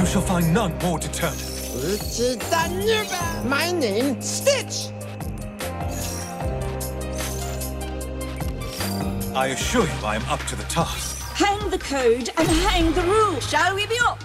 You shall find none more determined. My name, Stitch. I assure you I am up to the task. Hang the code and hang the rule. Shall we be up?